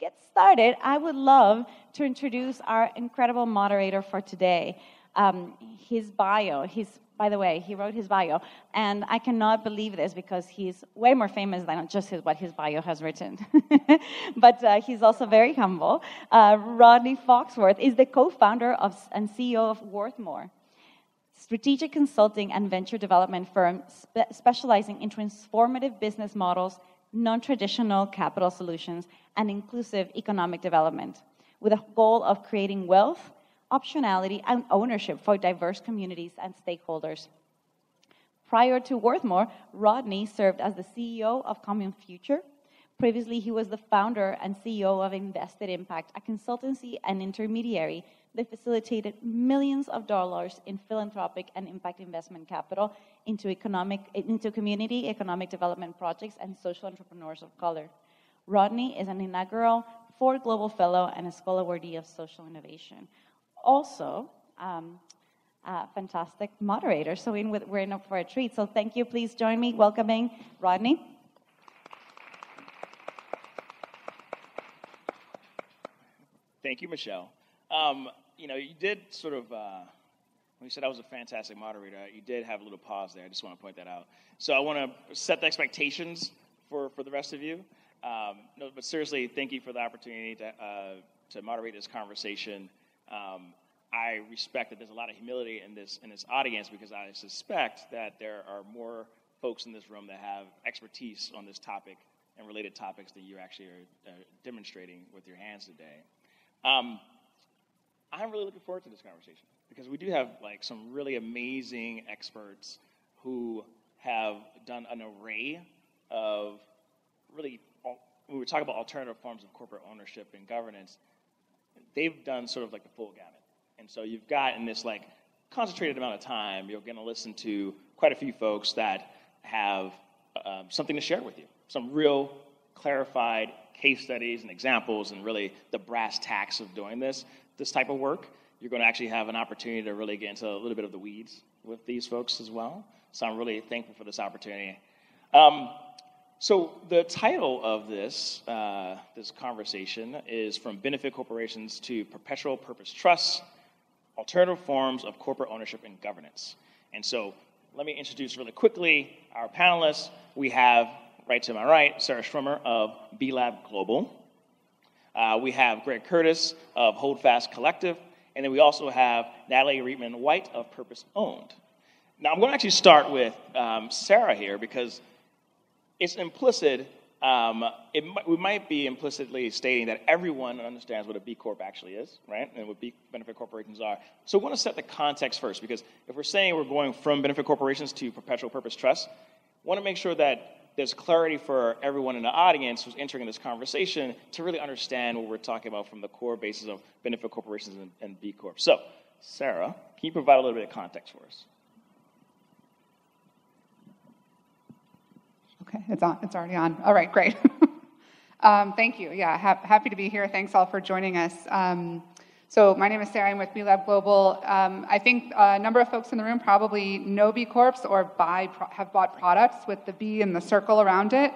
get started, I would love to introduce our incredible moderator for today. Um, his bio, his by the way, he wrote his bio, and I cannot believe this because he's way more famous than just his, what his bio has written. but uh, he's also very humble. Uh, Rodney Foxworth is the co-founder of and CEO of Worthmore, strategic consulting and venture development firm spe- specializing in transformative business models, non-traditional capital solutions, and inclusive economic development, with a goal of creating wealth optionality, and ownership for diverse communities and stakeholders. Prior to Worthmore, Rodney served as the CEO of Common Future. Previously, he was the founder and CEO of Invested Impact, a consultancy and intermediary that facilitated millions of dollars in philanthropic and impact investment capital into, economic, into community economic development projects and social entrepreneurs of color. Rodney is an inaugural Ford Global Fellow and a Scholar Awardee of Social Innovation also um, a fantastic moderator. So in with, we're in for a treat. So thank you. Please join me welcoming Rodney. Thank you, Michelle. Um, you know, you did sort of, uh, when you said I was a fantastic moderator, you did have a little pause there. I just want to point that out. So I want to set the expectations for, for the rest of you. Um, no, but seriously, thank you for the opportunity to, uh, to moderate this conversation. Um, I respect that there's a lot of humility in this in this audience because I suspect that there are more folks in this room that have expertise on this topic and related topics that you actually are uh, demonstrating with your hands today. Um, I'm really looking forward to this conversation because we do have like some really amazing experts who have done an array of really when we talk about alternative forms of corporate ownership and governance they've done sort of like the full gamut. And so you've got in this like concentrated amount of time, you're going to listen to quite a few folks that have um, something to share with you, some real clarified case studies and examples, and really the brass tacks of doing this this type of work. You're going to actually have an opportunity to really get into a little bit of the weeds with these folks as well. So I'm really thankful for this opportunity. Um, so the title of this uh, this conversation is from benefit corporations to perpetual purpose trusts, alternative forms of corporate ownership and governance. And so let me introduce really quickly our panelists. We have right to my right Sarah Schwimmer of B Lab Global. Uh, we have Greg Curtis of Holdfast Collective, and then we also have Natalie Reitman White of Purpose Owned. Now I'm going to actually start with um, Sarah here because it's implicit. Um, it, we might be implicitly stating that everyone understands what a B Corp actually is, right? And what B benefit corporations are. So we want to set the context first, because if we're saying we're going from benefit corporations to perpetual purpose trust, want to make sure that there's clarity for everyone in the audience who's entering this conversation to really understand what we're talking about from the core basis of benefit corporations and, and B Corp. So, Sarah, can you provide a little bit of context for us? Okay, it's on. It's already on. All right, great. um, thank you. Yeah, ha- happy to be here. Thanks all for joining us. Um, so my name is Sarah. I'm with B Lab Global. Um, I think a number of folks in the room probably know B Corps or buy have bought products with the B and the circle around it.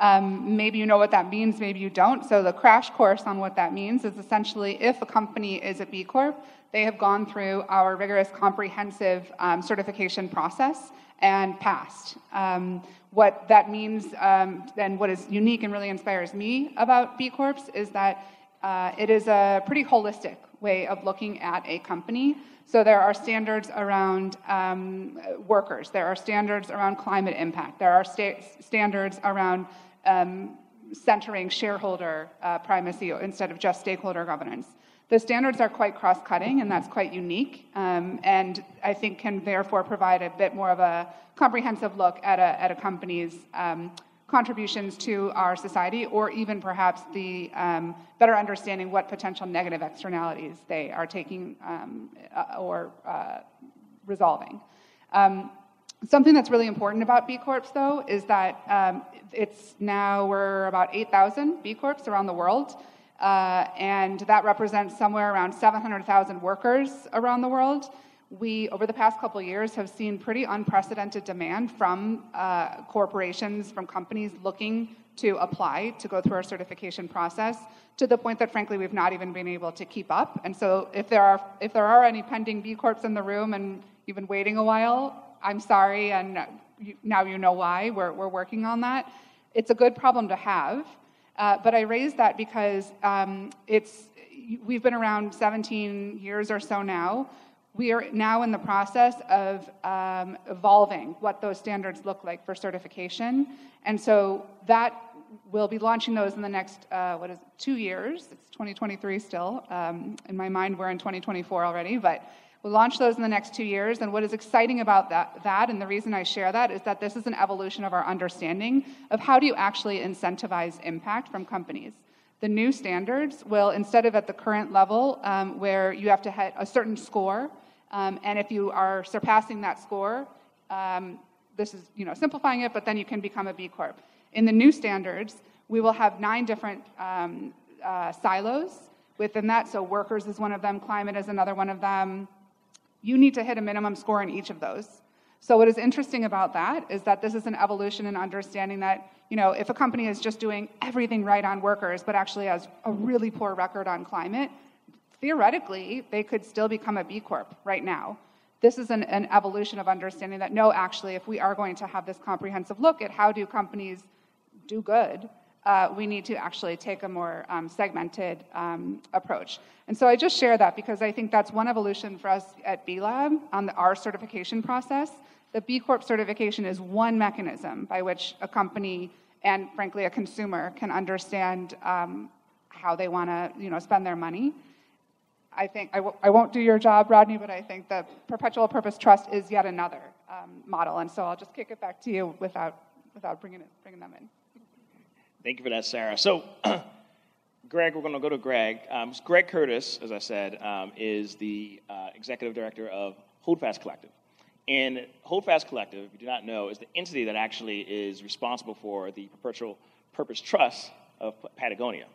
Um, maybe you know what that means, maybe you don't. So the crash course on what that means is essentially if a company is a B Corp, they have gone through our rigorous, comprehensive um, certification process and passed. Um, what that means um, and what is unique and really inspires me about B Corps is that uh, it is a pretty holistic way of looking at a company. So there are standards around um, workers, there are standards around climate impact, there are sta- standards around um, centering shareholder uh, primacy instead of just stakeholder governance. The standards are quite cross cutting, and that's quite unique, um, and I think can therefore provide a bit more of a comprehensive look at a, at a company's um, contributions to our society, or even perhaps the um, better understanding what potential negative externalities they are taking um, uh, or uh, resolving. Um, something that's really important about B Corps, though, is that um, it's now we're about 8,000 B Corps around the world. Uh, and that represents somewhere around 700,000 workers around the world. We, over the past couple years, have seen pretty unprecedented demand from uh, corporations, from companies looking to apply to go through our certification process to the point that frankly we've not even been able to keep up. And so if there are if there are any pending B Corps in the room and you've been waiting a while, I'm sorry, and you, now you know why. We're, we're working on that. It's a good problem to have, uh, but I raise that because um, it's we've been around 17 years or so now. We are now in the process of um, evolving what those standards look like for certification, and so that we'll be launching those in the next uh, what is it, two years. It's 2023 still. Um, in my mind, we're in 2024 already, but We'll launch those in the next two years. And what is exciting about that, that, and the reason I share that, is that this is an evolution of our understanding of how do you actually incentivize impact from companies. The new standards will, instead of at the current level um, where you have to hit a certain score, um, and if you are surpassing that score, um, this is you know simplifying it, but then you can become a B Corp. In the new standards, we will have nine different um, uh, silos within that. So workers is one of them, climate is another one of them, you need to hit a minimum score in each of those. So what is interesting about that is that this is an evolution in understanding that, you know, if a company is just doing everything right on workers, but actually has a really poor record on climate, theoretically, they could still become a B Corp right now. This is an, an evolution of understanding that no, actually, if we are going to have this comprehensive look at how do companies do good, uh, we need to actually take a more um, segmented um, approach. And so I just share that because I think that's one evolution for us at B Lab on the, our certification process. The B Corp certification is one mechanism by which a company and frankly a consumer can understand um, how they want to you know, spend their money. I think I w- I won't do your job, Rodney, but I think the perpetual purpose trust is yet another um, model. And so I'll just kick it back to you without, without bringing, it, bringing them in. Thank you for that, Sarah. So, Greg, we're going to go to Greg. Um, Greg Curtis, as I said, um, is the uh, executive director of Holdfast Collective. And Holdfast Collective, if you do not know, is the entity that actually is responsible for the Perpetual Purpose Trust of Patagonia.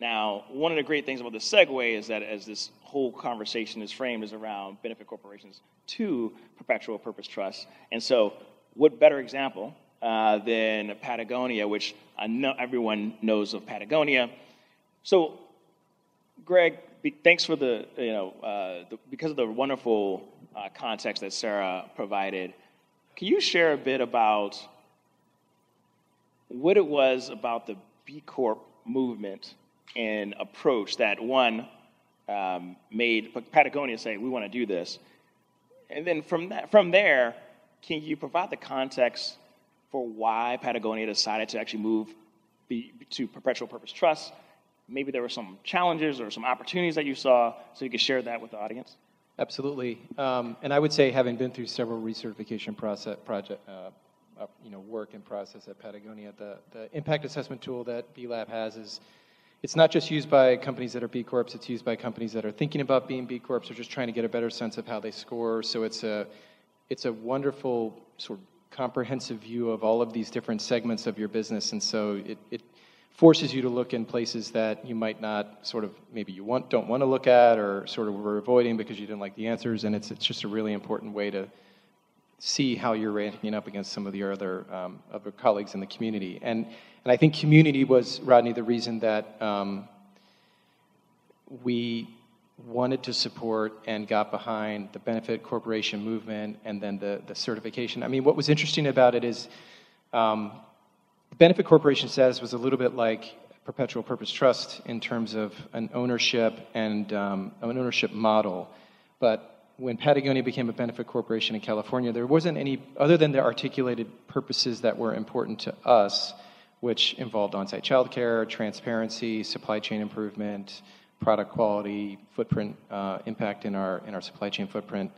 Now, one of the great things about this segue is that as this whole conversation is framed is around benefit corporations to perpetual purpose trusts. And so, what better example uh, than Patagonia, which I know everyone knows of Patagonia. So, Greg, be, thanks for the, you know, uh, the, because of the wonderful uh, context that Sarah provided. Can you share a bit about what it was about the B Corp movement and approach that one um, made Patagonia say, we want to do this? And then from, that, from there, can you provide the context for why Patagonia decided to actually move be, to perpetual purpose trust. Maybe there were some challenges or some opportunities that you saw, so you could share that with the audience. Absolutely, um, and I would say, having been through several recertification process project, uh, uh, you know, work and process at Patagonia, the, the impact assessment tool that B Lab has is it's not just used by companies that are B Corps, it's used by companies that are thinking about being B Corps or just trying to get a better sense of how they score. So it's a, it's a wonderful sort of comprehensive view of all of these different segments of your business. And so it, it forces you to look in places that you might not sort of maybe you want don't want to look at or sort of were avoiding because you didn't like the answers. And it's, it's just a really important way to see how you're ranking up against some of the other um, other colleagues in the community. And and I think community was Rodney the reason that um, we wanted to support and got behind the benefit corporation movement and then the, the certification. I mean, what was interesting about it is um, the benefit corporation status was a little bit like perpetual purpose trust in terms of an ownership and um, an ownership model. But when Patagonia became a benefit corporation in California, there wasn't any, other than the articulated purposes that were important to us, which involved on site childcare, transparency, supply chain improvement, product quality, footprint uh, impact in our in our supply chain footprint.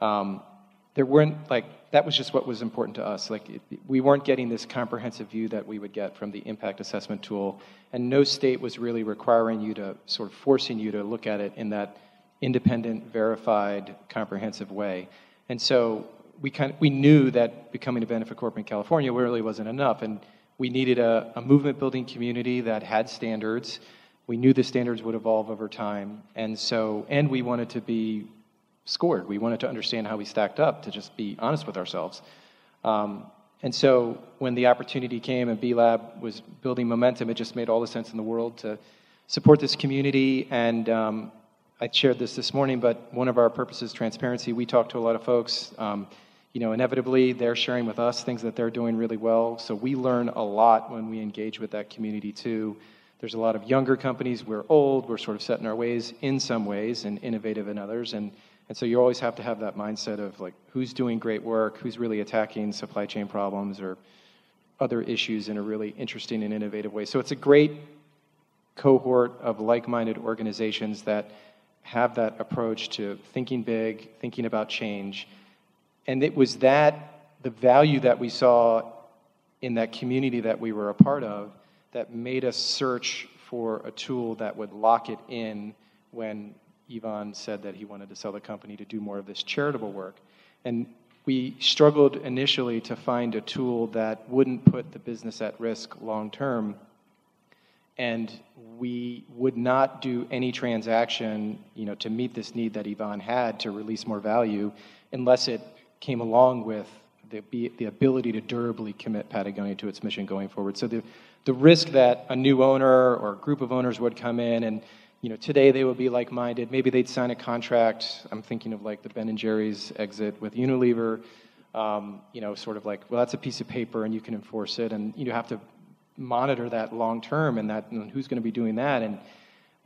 Um, there weren't like that was just what was important to us. Like it, we weren't getting this comprehensive view that we would get from the impact assessment tool, and no state was really requiring you to sort of forcing you to look at it in that independent, verified, comprehensive way. And so we kind of, we knew that becoming a benefit corp in California really wasn't enough, and we needed a, a movement building community that had standards we knew the standards would evolve over time, and so and we wanted to be scored. We wanted to understand how we stacked up, to just be honest with ourselves. Um, and so when the opportunity came and B Lab was building momentum, it just made all the sense in the world to support this community. And um, I shared this this morning, but one of our purposes, transparency. We talk to a lot of folks. Um, you know, inevitably they're sharing with us things that they're doing really well. So we learn a lot when we engage with that community too. There's a lot of younger companies. We're old. We're sort of set in our ways in some ways and innovative in others. And and so you always have to have that mindset of like who's doing great work, who's really attacking supply chain problems or other issues in a really interesting and innovative way. So it's a great cohort of like-minded organizations that have that approach to thinking big, thinking about change. And it was that the value that we saw in that community that we were a part of that made us search for a tool that would lock it in when Yvon said that he wanted to sell the company to do more of this charitable work. And we struggled initially to find a tool that wouldn't put the business at risk long term. And we would not do any transaction, you know, to meet this need that Yvon had to release more value, unless it came along with the, the ability to durably commit Patagonia to its mission going forward. So the, the risk that a new owner or a group of owners would come in and you know, today they would be like-minded. Maybe they'd sign a contract. I'm thinking of like the Ben and Jerry's exit with Unilever. Um, you know, sort of like, well, that's a piece of paper and you can enforce it, and you have to monitor that long term, and that and who's going to be doing that. And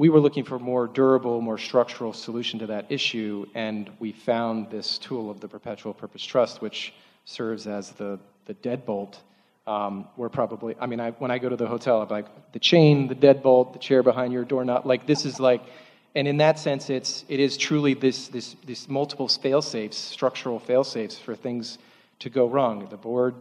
we were looking for a more durable, more structural solution to that issue, and we found this tool of the perpetual purpose trust, which serves as the the deadbolt um, we're probably, I mean, I, when I go to the hotel, I'm like, the chain, the deadbolt, the chair behind your door, not like this is like, and in that sense, it's, it is truly this, this, this multiple fail safes, structural fail safes for things to go wrong. The board,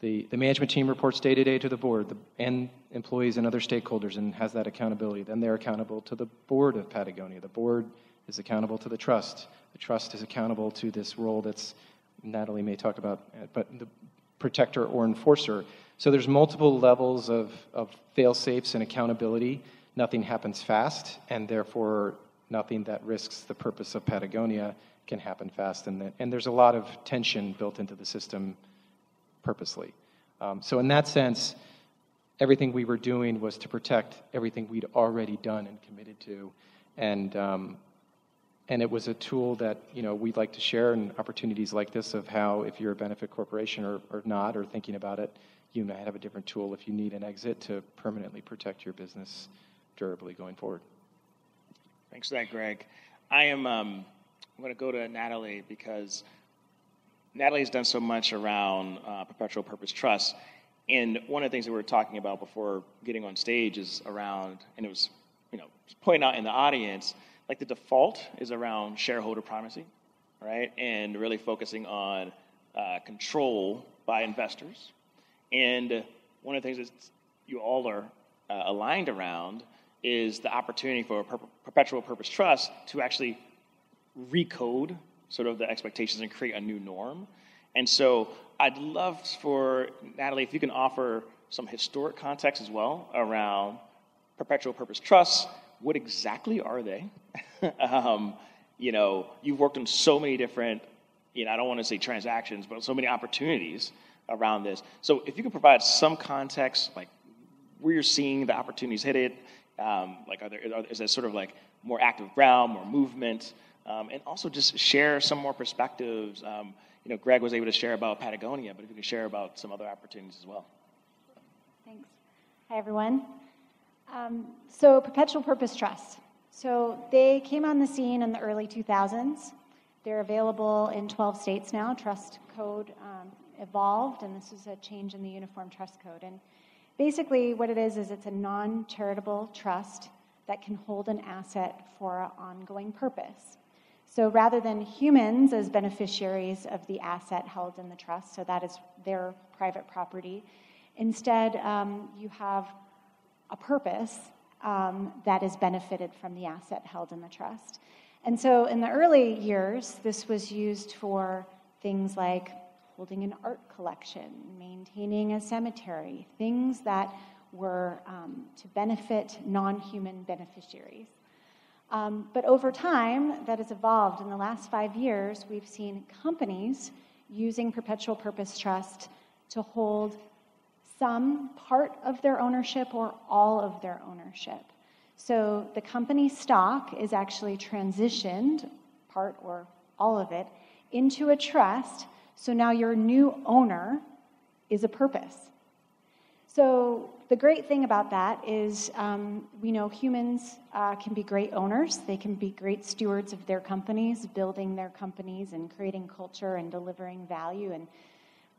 the, the management team reports day to day to the board the, and employees and other stakeholders and has that accountability. Then they're accountable to the board of Patagonia. The board is accountable to the trust. The trust is accountable to this role that's Natalie may talk about, but the protector or enforcer. So there's multiple levels of, of fail safes and accountability. Nothing happens fast, and therefore nothing that risks the purpose of Patagonia can happen fast. And, and there's a lot of tension built into the system purposely. Um, so in that sense, everything we were doing was to protect everything we'd already done and committed to. And um, and it was a tool that you know we'd like to share in opportunities like this of how if you're a benefit corporation or, or not or thinking about it you might have a different tool if you need an exit to permanently protect your business durably going forward. Thanks for that greg. I am um, i'm going to go to natalie because natalie's done so much around uh, perpetual purpose trust and one of the things that we were talking about before getting on stage is around and it was you know pointing out in the audience like the default is around shareholder primacy, right? And really focusing on uh, control by investors. And one of the things that you all are uh, aligned around is the opportunity for a per- perpetual purpose trust to actually recode sort of the expectations and create a new norm. And so I'd love for Natalie, if you can offer some historic context as well around perpetual purpose trusts what exactly are they? um, you know, you've worked on so many different, you know, I don't want to say transactions, but so many opportunities around this. So if you can provide some context, like where you're seeing the opportunities hit it, um, like are there, are, is there sort of like more active ground, more movement, um, and also just share some more perspectives. You know, Greg was able to share about Patagonia, but if you can share about some other opportunities as well. Thanks. Hi, everyone. Um, so, Perpetual Purpose Trust. So, they came on the scene in the early 2000s. They're available in 12 states now. Trust code um, evolved, and this is a change in the Uniform Trust Code. And basically, what it is is it's a non charitable trust that can hold an asset for an ongoing purpose. So rather than humans as beneficiaries of the asset held in the trust, so that is their private property, instead um, you have a purpose um, that is benefited from the asset held in the trust. And so in the early years, this was used for things like holding an art collection, maintaining a cemetery, things that were um, to benefit non human beneficiaries. Um, but over time, that has evolved. In the last five years, we've seen companies using perpetual purpose trust to hold some part of their ownership or all of their ownership. So the company stock is actually transitioned, part or all of it, into a trust. So now your new owner is a purpose. So the great thing about that is um, we know humans uh, can be great owners. They can be great stewards of their companies, building their companies and creating culture and delivering value. And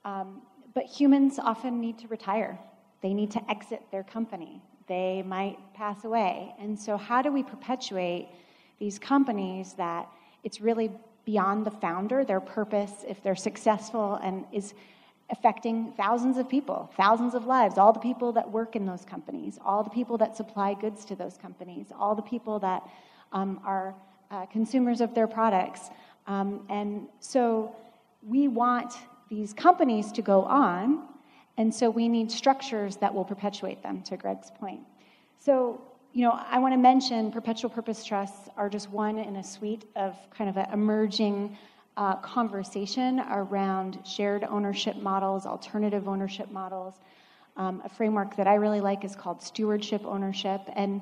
um, but humans often need to retire. They need to exit their company. They might pass away. And so, how do we perpetuate these companies that it's really beyond the founder, their purpose, if they're successful and is affecting thousands of people, thousands of lives, all the people that work in those companies, all the people that supply goods to those companies, all the people that um, are uh, consumers of their products. Um, and so we want these companies to go on, and so we need structures that will perpetuate them, to Greg's point. So, you know, I want to mention perpetual purpose trusts are just one in a suite of kind of emerging uh, conversation around shared ownership models, alternative ownership models. Um, a framework that I really like is called stewardship ownership. And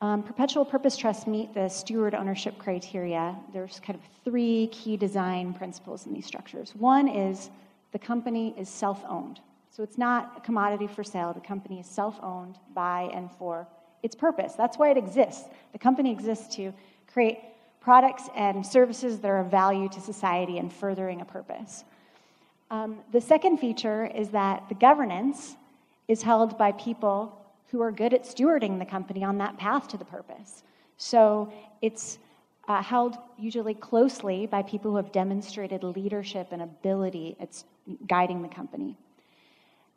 um, perpetual purpose trusts meet the steward ownership criteria. There's kind of three key design principles in these structures. One is the company is self owned. So it's not a commodity for sale. The company is self owned by and for its purpose. That's why it exists. The company exists to create products and services that are of value to society and furthering a purpose. Um, the second feature is that the governance is held by people who are good at stewarding the company on that path to the purpose. So it's uh, held usually closely by people who have demonstrated leadership and ability at guiding the company.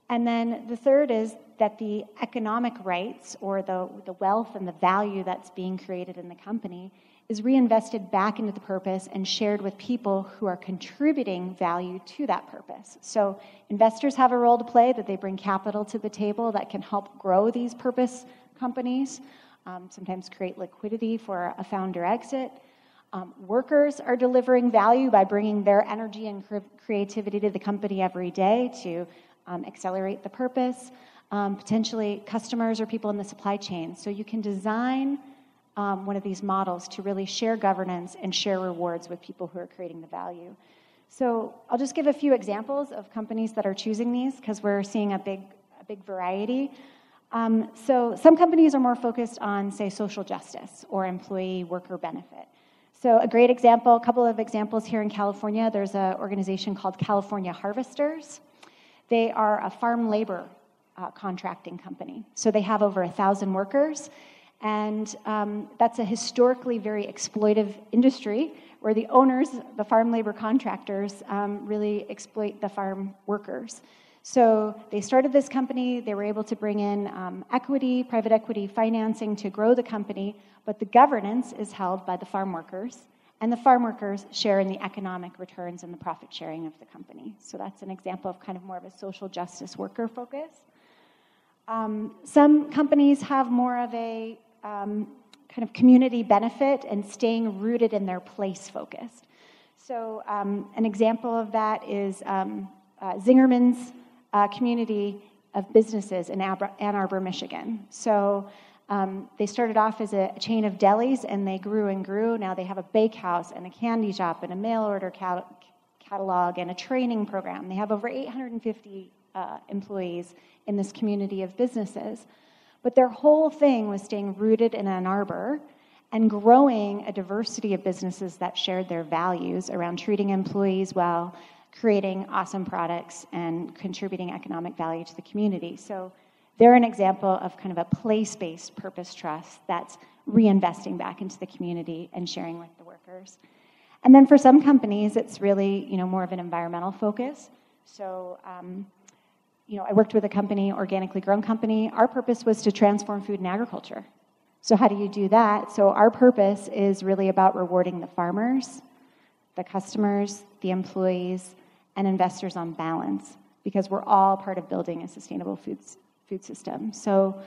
And then the third is that the economic rights or the, the wealth and the value that's being created in the company is reinvested back into the purpose and shared with people who are contributing value to that purpose. So, investors have a role to play that they bring capital to the table that can help grow these purpose companies, um, sometimes create liquidity for a founder exit. Um, workers are delivering value by bringing their energy and creativity to the company every day to um, accelerate the purpose. Um, potentially, customers or people in the supply chain. So, you can design um, one of these models to really share governance and share rewards with people who are creating the value. So I'll just give a few examples of companies that are choosing these because we're seeing a big, a big variety. Um, so some companies are more focused on, say, social justice or employee worker benefit. So a great example, a couple of examples here in California. There's an organization called California Harvesters. They are a farm labor uh, contracting company. So they have over a thousand workers, and um, that's a historically very exploitive industry where the owners, the farm labor contractors, um, really exploit the farm workers. So they started this company, they were able to bring in um, equity, private equity financing to grow the company, but the governance is held by the farm workers, and the farm workers share in the economic returns and the profit sharing of the company. So that's an example of kind of more of a social justice worker focus. Um, some companies have more of a um, kind of community benefit and staying rooted in their place focused. So, um, an example of that is um, uh, Zingerman's uh, community of businesses in Ann Arbor, Michigan. So, um, they started off as a chain of delis and they grew and grew. Now they have a bakehouse and a candy shop and a mail order cat- catalog and a training program. They have over 850 uh, employees in this community of businesses. But their whole thing was staying rooted in Ann Arbor and growing a diversity of businesses that shared their values around treating employees well, creating awesome products, and contributing economic value to the community. So they're an example of kind of a place based purpose trust that's reinvesting back into the community and sharing with the workers. And then for some companies, it's really you know more of an environmental focus. So um, you know, I worked with a company, organically grown company. Our purpose was to transform food and agriculture. So, how do you do that? So, our purpose is really about rewarding the farmers, the customers, the employees, and investors on balance because we're all part of building a sustainable food, food system. So,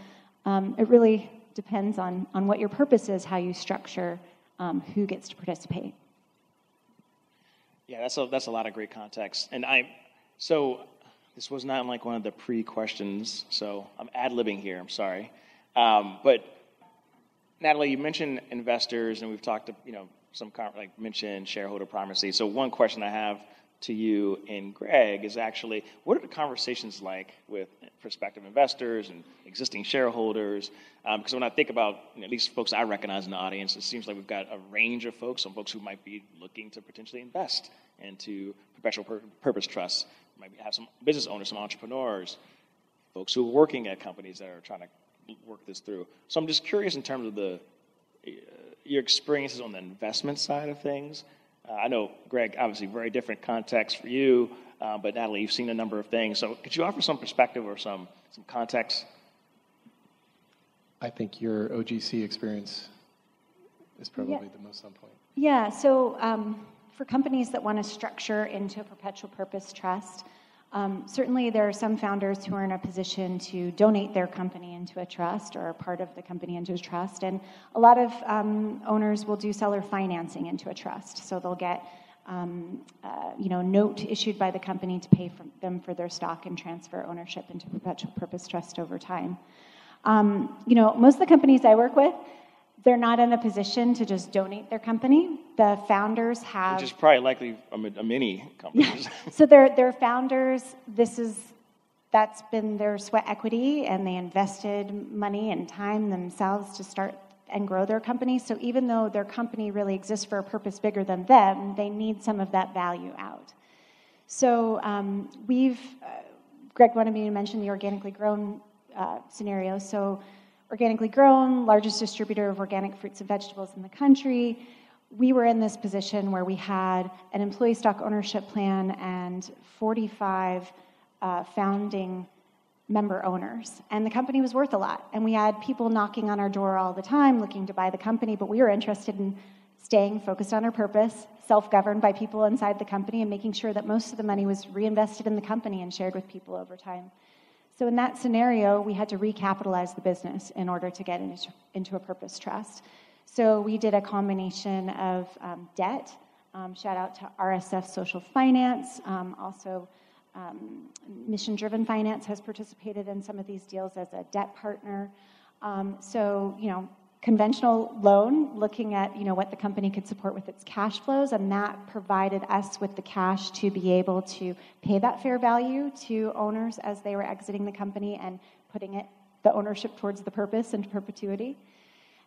um, it really depends on, on what your purpose is, how you structure um, who gets to participate. Yeah, that's a, that's a lot of great context. And I, so this was not like one of the pre-questions, so I'm ad-libbing here. I'm sorry, um, but Natalie, you mentioned investors, and we've talked, you know, some like mentioned shareholder primacy. So one question I have to you and Greg is actually, what are the conversations like with prospective investors and existing shareholders? Um, because when I think about you know, at least folks I recognize in the audience, it seems like we've got a range of folks, some folks who might be looking to potentially invest into perpetual pur- purpose trusts, might have some business owners, some entrepreneurs, folks who are working at companies that are trying to work this through. So I'm just curious in terms of the uh, your experiences on the investment side of things. Uh, I know, Greg, obviously very different context for you, uh, but Natalie, you've seen a number of things. So could you offer some perspective or some some context? I think your OGC experience is probably yeah. the most on point. Yeah. So um, for companies that want to structure into a perpetual purpose trust. Um, certainly, there are some founders who are in a position to donate their company into a trust or part of the company into a trust, and a lot of um, owners will do seller financing into a trust. So they'll get, um, uh, you know, note issued by the company to pay for them for their stock and transfer ownership into perpetual purpose trust over time. Um, you know, most of the companies I work with they're not in a position to just donate their company. The founders have. Which is probably likely a, many companies. Yeah. so they're, they're founders, this is, that's been their sweat equity, and they invested money and time themselves to start and grow their company. So even though their company really exists for a purpose bigger than them, they need some of that value out. So um, we've, uh, Greg wanted me to mention the organically grown uh, scenario. So organically grown, largest distributor of organic fruits and vegetables in the country. We were in this position where we had an employee stock ownership plan and 45 uh, founding member owners. And the company was worth a lot. And we had people knocking on our door all the time looking to buy the company, but we were interested in staying focused on our purpose, self governed by people inside the company, and making sure that most of the money was reinvested in the company and shared with people over time. So, in that scenario, we had to recapitalize the business in order to get into, into a purpose trust. So, we did a combination of um, debt. Um, shout out to RSF Social Finance. Um, also, um, Mission Driven Finance has participated in some of these deals as a debt partner. Um, so, you know, conventional loan, looking at you know what the company could support with its cash flows, and that provided us with the cash to be able to pay that fair value to owners as they were exiting the company and putting it the ownership towards the purpose into perpetuity.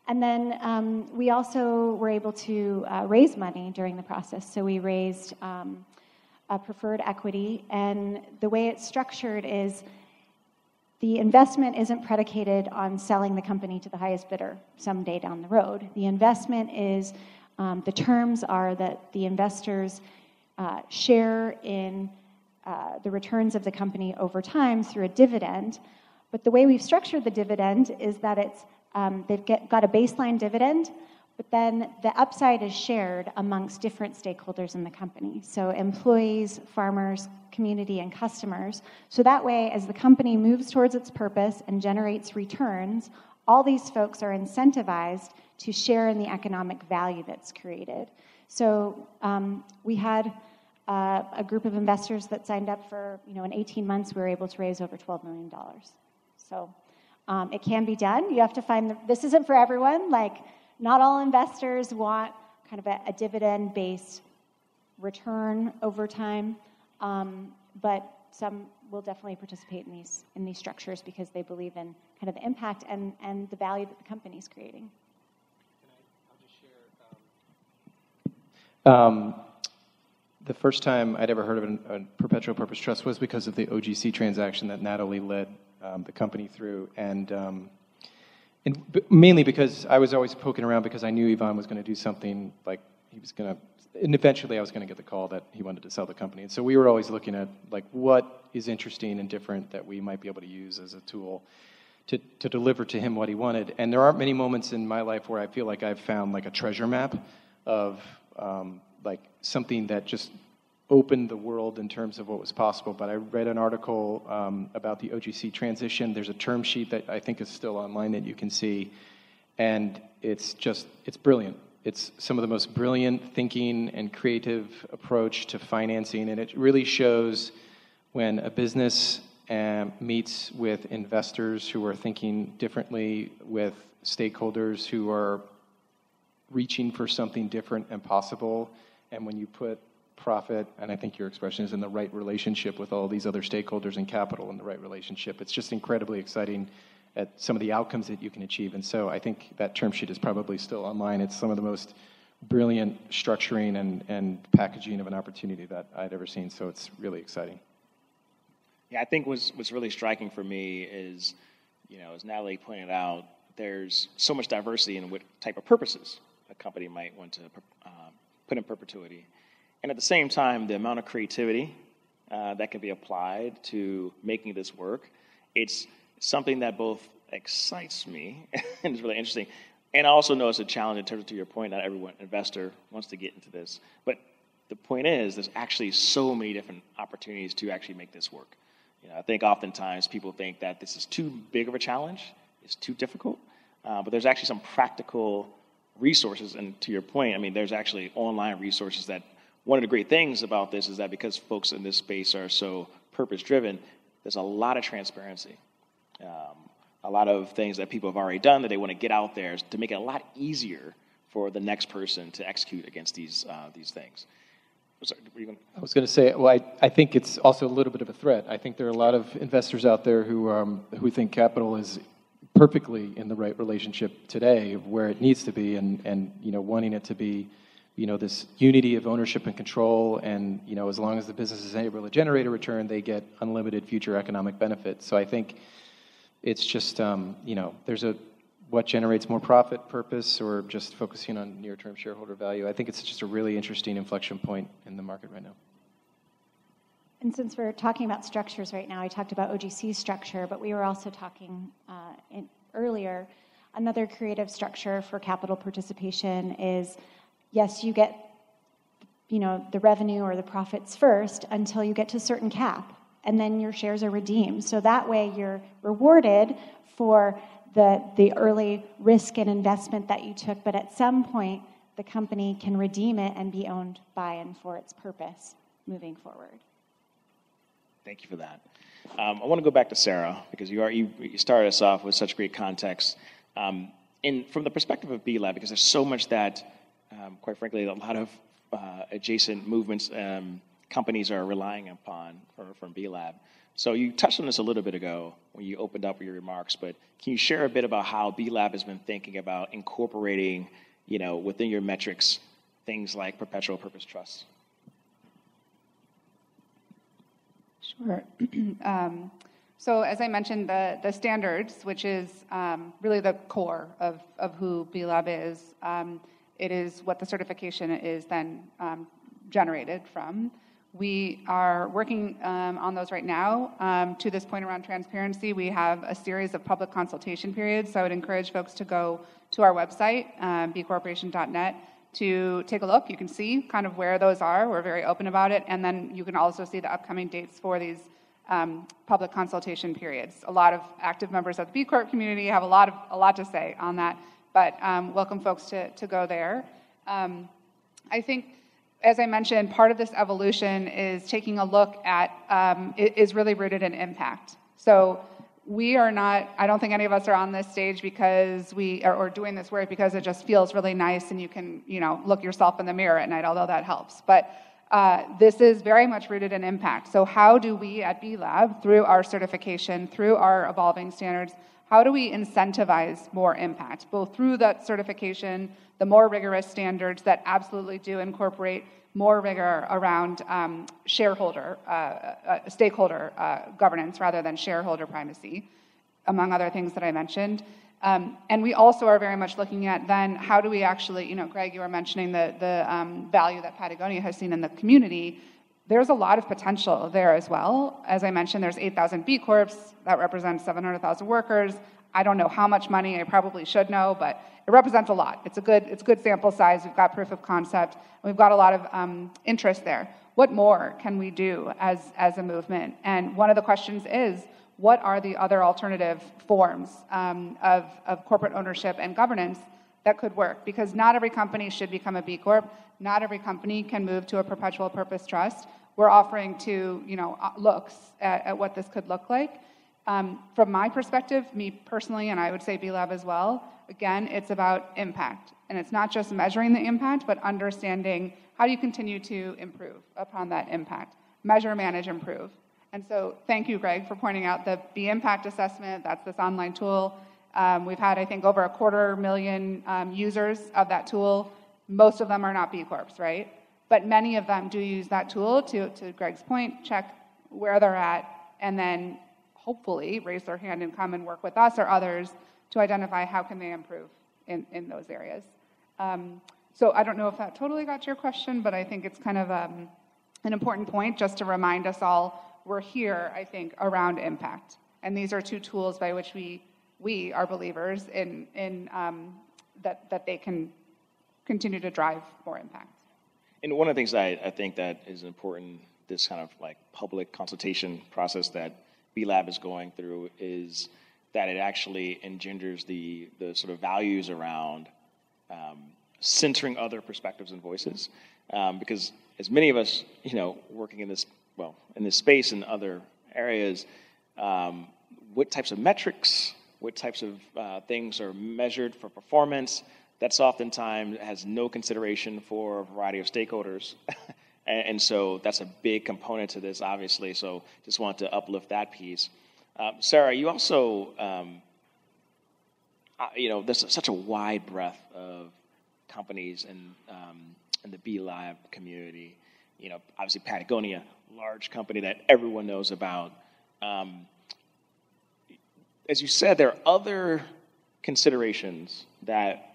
And then um, we also were able to uh, raise money during the process. So we raised um, a preferred equity, and the way it's structured is the investment isn't predicated on selling the company to the highest bidder someday down the road. The investment is, um, the terms are that the investors uh, share in uh, the returns of the company over time through a dividend. But the way we've structured the dividend is that it's um, they've get, got a baseline dividend, but then the upside is shared amongst different stakeholders in the company. So employees, farmers, community, and customers. So that way, as the company moves towards its purpose and generates returns, all these folks are incentivized to share in the economic value that's created. So um, we had uh, a group of investors that signed up for, you know, in 18 months, we were able to raise over $12 million. So um, it can be done. You have to find the, this isn't for everyone. Like not all investors want kind of a, a dividend based return over time, um, but some will definitely participate in these, in these structures because they believe in kind of the impact and, and the value that the company is creating. Um, the first time I'd ever heard of a, a, perpetual purpose trust was because of the OGC transaction that Natalie led um, the company through, and um, and mainly because I was always poking around because I knew Yvon was going to do something like he was going to, and eventually I was going to get the call that he wanted to sell the company. And so we were always looking at like what is interesting and different that we might be able to use as a tool to, to deliver to him what he wanted. And there aren't many moments in my life where I feel like I've found like a treasure map of um, like something that just opened the world in terms of what was possible. But I read an article um, about the OGC transition. There's a term sheet that I think is still online that you can see, and it's just it's brilliant. It's some of the most brilliant thinking and creative approach to financing, and it really shows when a business um, meets with investors who are thinking differently, with stakeholders who are reaching for something different and possible, and when you put profit, and I think your expression is in the right relationship with all these other stakeholders and capital in the right relationship, it's just incredibly exciting at some of the outcomes that you can achieve. And so I think that term sheet is probably still online. It's some of the most brilliant structuring and, and packaging of an opportunity that I'd ever seen. So it's really exciting. Yeah, I think what's, what's really striking for me is, you know, as Natalie pointed out, there's so much diversity in what type of purposes a company might want to uh, put in perpetuity. And at the same time, the amount of creativity uh, that can be applied to making this work, it's something that both excites me and is really interesting. And I also know it's a challenge in terms of to your point, not everyone investor wants to get into this. But the point is, there's actually so many different opportunities to actually make this work. You know, I think oftentimes people think that this is too big of a challenge, it's too difficult, uh, but there's actually some practical resources. And to your point, I mean, there's actually online resources that. One of the great things about this is that because folks in this space are so purpose driven, there's a lot of transparency. Um, a lot of things that people have already done that they want to get out there to make it a lot easier for the next person to execute against these, uh, these things. Sorry, I was going to say, well, I, I think it's also a little bit of a threat. I think there are a lot of investors out there who, um, who think capital is perfectly in the right relationship today where it needs to be and, and you know, wanting it to be you know, this unity of ownership and control, and you know, as long as the business is able to generate a return, they get unlimited future economic benefits So I think it's just, um, you know, there's a what generates more profit purpose or just focusing on near-term shareholder value. I think it's just a really interesting inflection point in the market right now. And since we're talking about structures right now, I talked about ogc structure, but we were also talking uh, in, earlier. Another creative structure for capital participation is, yes, you get, you know, the revenue or the profits first until you get to a certain cap and then your shares are redeemed. So that way you're rewarded for the, the early risk and investment that you took, but at some point, the company can redeem it and be owned by and for its purpose moving forward. Thank you for that. Um, I want to go back to Sarah because you, are, you, you started us off with such great context. Um, from the perspective of B Lab, because there's so much that, um, quite frankly, a lot of uh, adjacent movements um, companies are relying upon from, from B Lab. So you touched on this a little bit ago when you opened up your remarks, but can you share a bit about how B Lab has been thinking about incorporating, you know, within your metrics, things like perpetual purpose trusts? Sure. um, so as I mentioned, the, the standards, which is um, really the core of, of who B Lab is, um, it is what the certification is then um, generated from. We are working um, on those right now. Um, to this point around transparency, we have a series of public consultation periods. So I would encourage folks to go to our website, um, bcorporation.net, to take a look. You can see kind of where those are. We're very open about it. And then you can also see the upcoming dates for these um, public consultation periods. A lot of active members of the B Corp community have a lot of a lot to say on that. But um, welcome folks to, to go there. Um, I think as I mentioned, part of this evolution is taking a look at, um, is really rooted in impact. So we are not, I don't think any of us are on this stage because we, are, or doing this work because it just feels really nice and you can, you know, look yourself in the mirror at night, although that helps. But uh, this is very much rooted in impact. So how do we at B Lab, through our certification, through our evolving standards, how do we incentivize more impact, both through that certification, the more rigorous standards that absolutely do incorporate more rigor around um, shareholder, uh, uh, stakeholder uh, governance rather than shareholder primacy, among other things that I mentioned. Um, and we also are very much looking at then how do we actually, you know, Greg, you were mentioning the, the um, value that Patagonia has seen in the community. There's a lot of potential there as well. As I mentioned, there's 8,000 B Corps that represents 700,000 workers. I don't know how much money, I probably should know, but it represents a lot. It's a good, it's good sample size. We've got proof of concept. We've got a lot of um, interest there. What more can we do as, as a movement? And one of the questions is, what are the other alternative forms um, of, of corporate ownership and governance that could work? Because not every company should become a B Corp. Not every company can move to a perpetual purpose trust we're offering to, you know, uh, looks at, at what this could look like. Um, from my perspective, me personally, and I would say B Lab as well, again, it's about impact. And it's not just measuring the impact, but understanding how do you continue to improve upon that impact. Measure, manage, improve. And so thank you, Greg, for pointing out the B Impact Assessment. That's this online tool. Um, we've had, I think, over a quarter million um, users of that tool. Most of them are not B Corps, right? But many of them do use that tool to, to Greg's point, check where they're at, and then hopefully raise their hand and come and work with us or others to identify how can they improve in, in those areas. Um, so I don't know if that totally got to your question, but I think it's kind of um, an important point just to remind us all we're here, I think, around impact. And these are two tools by which we, we are believers in, in um, that, that they can continue to drive more impact. And one of the things I, I think that is important, this kind of like public consultation process that B Lab is going through is that it actually engenders the, the sort of values around um, centering other perspectives and voices. Um, because as many of us, you know, working in this, well, in this space and other areas, um, what types of metrics, what types of uh, things are measured for performance, that's oftentimes has no consideration for a variety of stakeholders. and, so that's a big component to this, obviously. So just want to uplift that piece. Um, Sarah, you also, um, you know, there's such a wide breadth of companies in, um, in the B Lab community. You know, obviously Patagonia, large company that everyone knows about. Um, as you said, there are other considerations that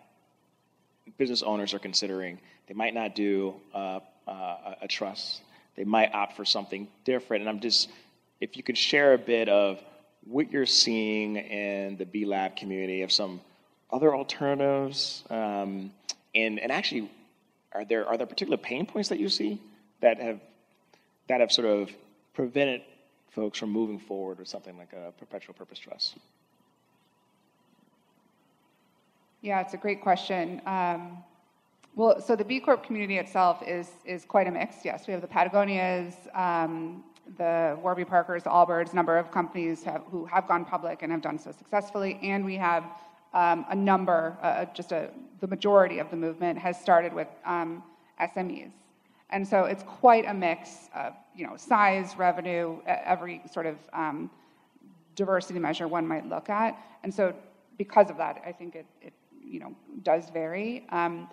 business owners are considering. They might not do uh, uh, a trust. They might opt for something different. And I'm just, if you could share a bit of what you're seeing in the B Lab community of some other alternatives, um, and and actually, are there are there particular pain points that you see that have that have sort of prevented folks from moving forward with something like a perpetual purpose trust? Yeah, it's a great question. Um, well, so the B Corp community itself is is quite a mix. Yes, we have the Patagonias, um, the Warby Parkers, Allbirds, number of companies have, who have gone public and have done so successfully, and we have um, a number, uh, just a, the majority of the movement has started with um, SMEs. And so it's quite a mix of, you know, size, revenue, every sort of um, diversity measure one might look at. And so because of that, I think it, it you know, does vary. Um,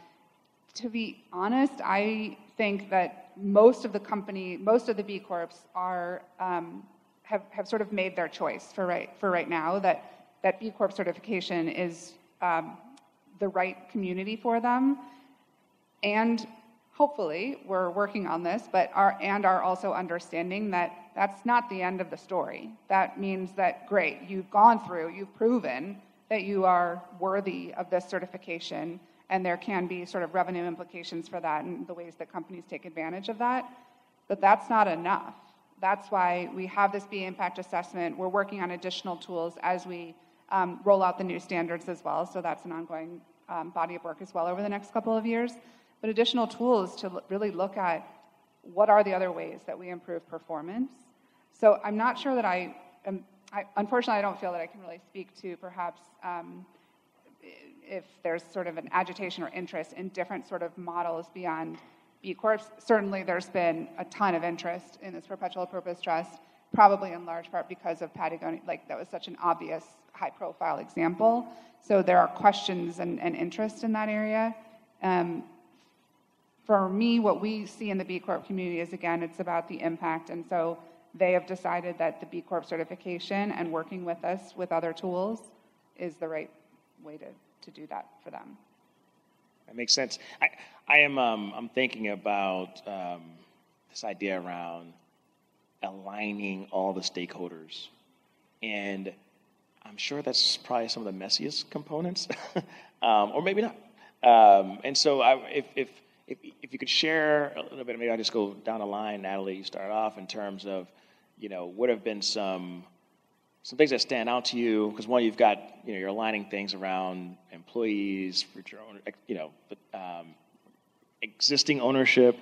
to be honest, I think that most of the company, most of the B Corps are, um, have, have sort of made their choice for right, for right now that that B Corp certification is um, the right community for them. And hopefully, we're working on this, but are, and are also understanding that that's not the end of the story. That means that, great, you've gone through, you've proven that you are worthy of this certification, and there can be sort of revenue implications for that and the ways that companies take advantage of that. But that's not enough. That's why we have this B impact assessment. We're working on additional tools as we um, roll out the new standards as well. So that's an ongoing um, body of work as well over the next couple of years. But additional tools to l- really look at what are the other ways that we improve performance. So I'm not sure that I am, I, unfortunately, I don't feel that I can really speak to perhaps um, if there's sort of an agitation or interest in different sort of models beyond B Corps. Certainly, there's been a ton of interest in this perpetual purpose trust, probably in large part because of Patagonia, like that was such an obvious high profile example. So there are questions and, and interest in that area. Um, for me, what we see in the B Corp community is again, it's about the impact. And so they have decided that the B Corp certification and working with us with other tools is the right way to, to do that for them. That makes sense. I, I am um, I'm thinking about um, this idea around aligning all the stakeholders. And I'm sure that's probably some of the messiest components, um, or maybe not. Um, and so, I, if, if, if, if, you could share a little bit, maybe I'll just go down the line, Natalie, you start off in terms of, you know, what have been some some things that stand out to you? Because one, you've got, you know, you're aligning things around employees, future owner, you know, um, existing ownership,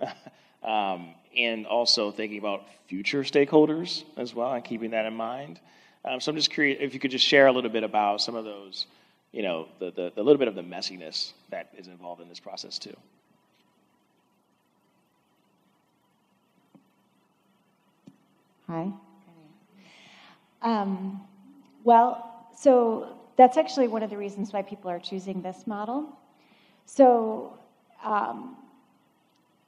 um, and also thinking about future stakeholders as well and keeping that in mind. Um, so I'm just curious if you could just share a little bit about some of those, you know, the, the, the little bit of the messiness that is involved in this process too. Hi. Um, well, so that's actually one of the reasons why people are choosing this model. So, um,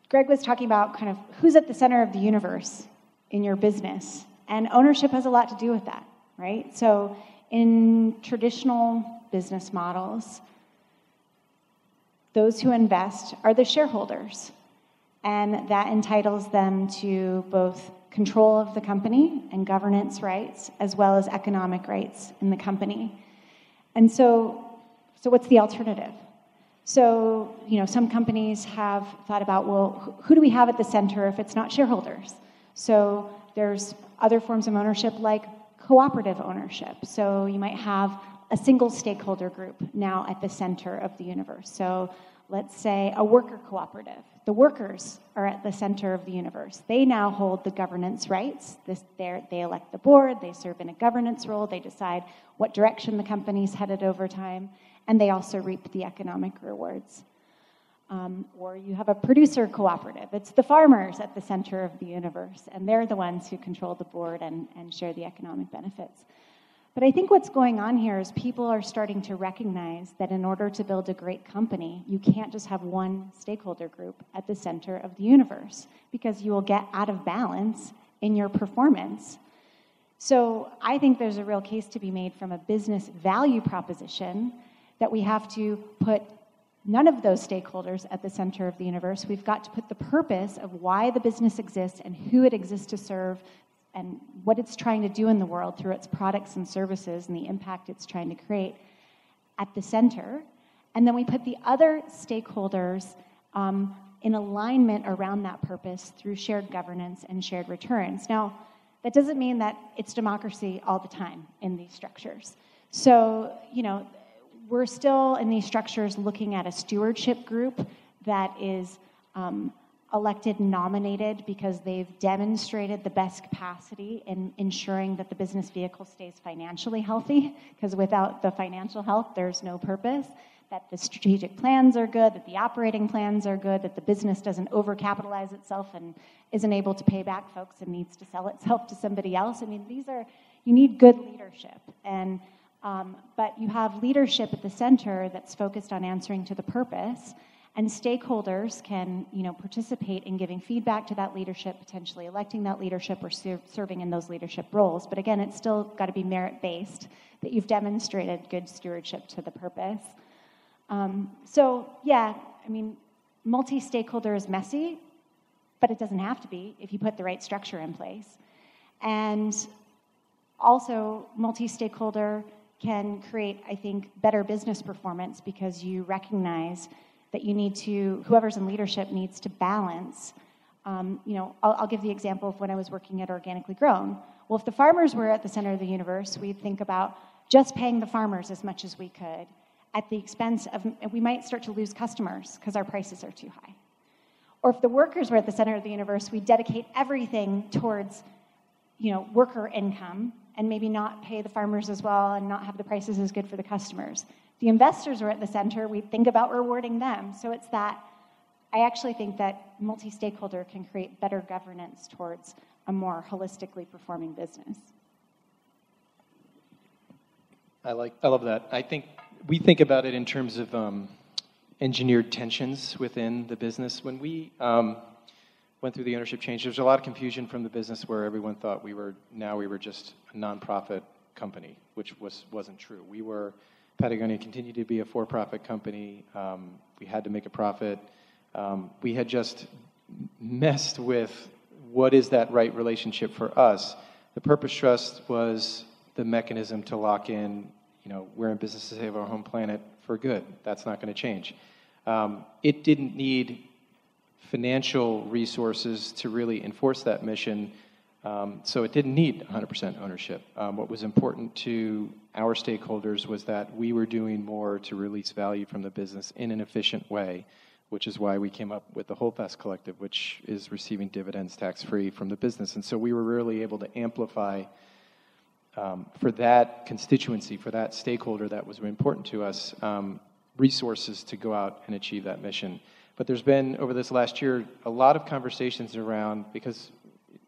Greg was talking about kind of who's at the center of the universe in your business, and ownership has a lot to do with that, right? So, in traditional business models, those who invest are the shareholders, and that entitles them to both control of the company and governance rights, as well as economic rights in the company. And so, so what's the alternative? So, you know, some companies have thought about, well, who do we have at the center if it's not shareholders? So there's other forms of ownership like cooperative ownership. So you might have a single stakeholder group now at the center of the universe. So let's say, a worker cooperative. The workers are at the center of the universe. They now hold the governance rights. This, they elect the board, they serve in a governance role, they decide what direction the company's headed over time, and they also reap the economic rewards. Um, or you have a producer cooperative. It's the farmers at the center of the universe, and they're the ones who control the board and, and share the economic benefits. But I think what's going on here is people are starting to recognize that in order to build a great company, you can't just have one stakeholder group at the center of the universe because you will get out of balance in your performance. So I think there's a real case to be made from a business value proposition that we have to put none of those stakeholders at the center of the universe. We've got to put the purpose of why the business exists and who it exists to serve and what it's trying to do in the world through its products and services and the impact it's trying to create at the center. And then we put the other stakeholders um, in alignment around that purpose through shared governance and shared returns. Now, that doesn't mean that it's democracy all the time in these structures. So, you know, we're still in these structures looking at a stewardship group that is um, elected nominated because they've demonstrated the best capacity in ensuring that the business vehicle stays financially healthy, because without the financial health, there's no purpose. That the strategic plans are good, that the operating plans are good, that the business doesn't overcapitalize itself and isn't able to pay back folks and needs to sell itself to somebody else. I mean, these are, you need good leadership. And, um, but you have leadership at the center that's focused on answering to the purpose and stakeholders can you know, participate in giving feedback to that leadership, potentially electing that leadership or ser- serving in those leadership roles. But again, it's still got to be merit based, that you've demonstrated good stewardship to the purpose. Um, so, yeah, I mean, multi stakeholder is messy, but it doesn't have to be if you put the right structure in place. And also, multi stakeholder can create, I think, better business performance because you recognize that you need to, whoever's in leadership needs to balance. Um, you know, I'll, I'll give the example of when I was working at Organically Grown. Well, if the farmers were at the center of the universe, we'd think about just paying the farmers as much as we could at the expense of, we might start to lose customers because our prices are too high. Or if the workers were at the center of the universe, we dedicate everything towards, you know, worker income and maybe not pay the farmers as well and not have the prices as good for the customers the investors are at the center, we think about rewarding them. So it's that I actually think that multi stakeholder can create better governance towards a more holistically performing business. I like, I love that. I think we think about it in terms of um, engineered tensions within the business. When we um, went through the ownership change, there was a lot of confusion from the business where everyone thought we were now we were just a nonprofit company, which was wasn't true. We were Patagonia continued to be a for-profit company. Um, we had to make a profit. Um, we had just messed with what is that right relationship for us. The Purpose Trust was the mechanism to lock in, you know, we're in business to save our home planet for good. That's not going to change. Um, it didn't need financial resources to really enforce that mission um, so it didn't need 100% ownership. Um, what was important to our stakeholders was that we were doing more to release value from the business in an efficient way which is why we came up with the Holdfast Collective, which is receiving dividends tax free from the business. And so we were really able to amplify um, for that constituency, for that stakeholder that was important to us, um, resources to go out and achieve that mission. But there's been over this last year a lot of conversations around because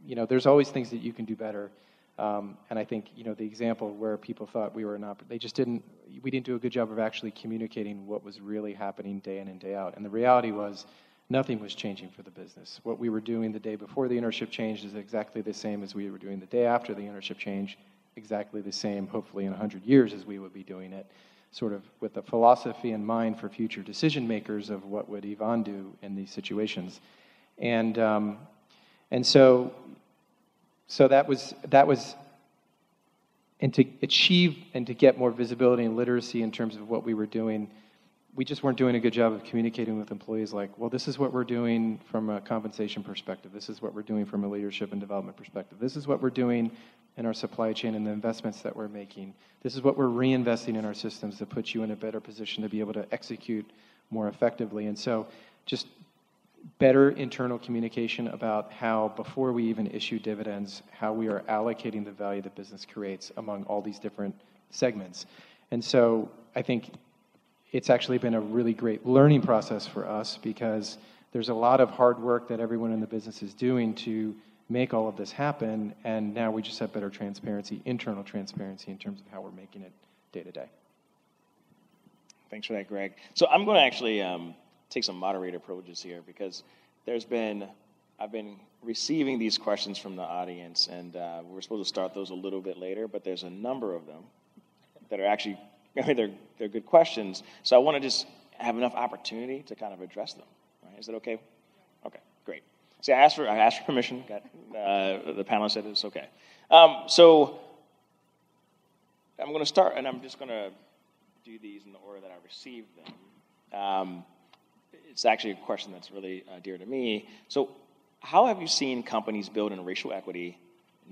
you know there's always things that you can do better. Um, and I think you know the example where people thought we were not, they just didn't. We didn't do a good job of actually communicating what was really happening day in and day out. And the reality was, nothing was changing for the business. What we were doing the day before the ownership change is exactly the same as we were doing the day after the ownership change exactly the same, hopefully in 100 years, as we would be doing it, sort of with a philosophy in mind for future decision makers of what would Yvon do in these situations. And, um, and so, so that was, that was, and to achieve and to get more visibility and literacy in terms of what we were doing, we just weren't doing a good job of communicating with employees like, well, this is what we're doing from a compensation perspective. This is what we're doing from a leadership and development perspective. This is what we're doing in our supply chain and the investments that we're making. This is what we're reinvesting in our systems to put you in a better position to be able to execute more effectively. And so, just better internal communication about how, before we even issue dividends, how we are allocating the value the business creates among all these different segments. And so, I think it's actually been a really great learning process for us because there's a lot of hard work that everyone in the business is doing to make all of this happen, and now we just have better transparency, internal transparency in terms of how we're making it day to day. Thanks for that, Greg. So I'm going to actually um, take some moderator privileges here because there's been I've been receiving these questions from the audience, and uh, we're supposed to start those a little bit later, but there's a number of them that are actually I mean, they're, they're good questions. So I want to just have enough opportunity to kind of address them. Right? Is that okay? Okay, great. See, I asked for, I asked for permission. Got, uh, the panel said it's okay. Um, so I'm going to start, and I'm just going to do these in the order that I received them. Um, it's actually a question that's really uh, dear to me. So, how have you seen companies build in racial equity,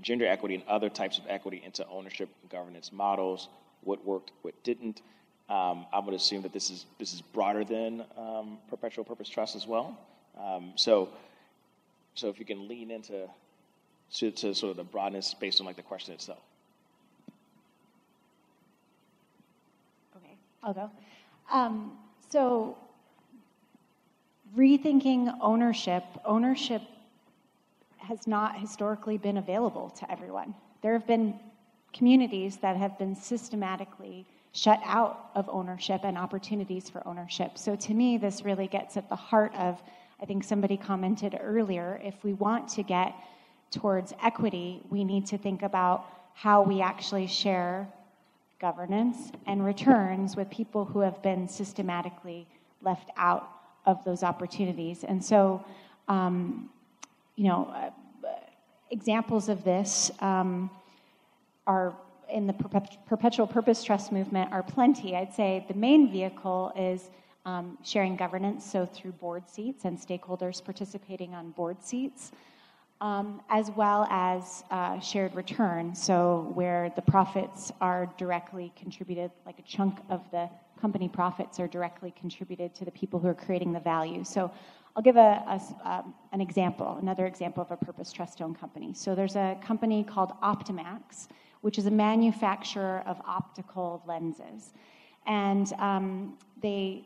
gender equity, and other types of equity into ownership and governance models? what worked, what didn't. Um, I would assume that this is this is broader than um, perpetual purpose trust as well. Um, so, so if you can lean into to, to, sort of the broadness based on like the question itself. Okay, I'll go. Um, so, rethinking ownership. Ownership has not historically been available to everyone. There have been communities that have been systematically shut out of ownership and opportunities for ownership. So to me, this really gets at the heart of, I think somebody commented earlier, if we want to get towards equity, we need to think about how we actually share governance and returns with people who have been systematically left out of those opportunities. And so, um, you know, uh, examples of this. Um, are in the perpetual purpose trust movement are plenty. I'd say the main vehicle is um, sharing governance, so through board seats and stakeholders participating on board seats, um, as well as uh, shared return, so where the profits are directly contributed, like a chunk of the company profits are directly contributed to the people who are creating the value. So I'll give a, a um, an example, another example of a purpose trust owned company. So there's a company called Optimax which is a manufacturer of optical lenses. And um, they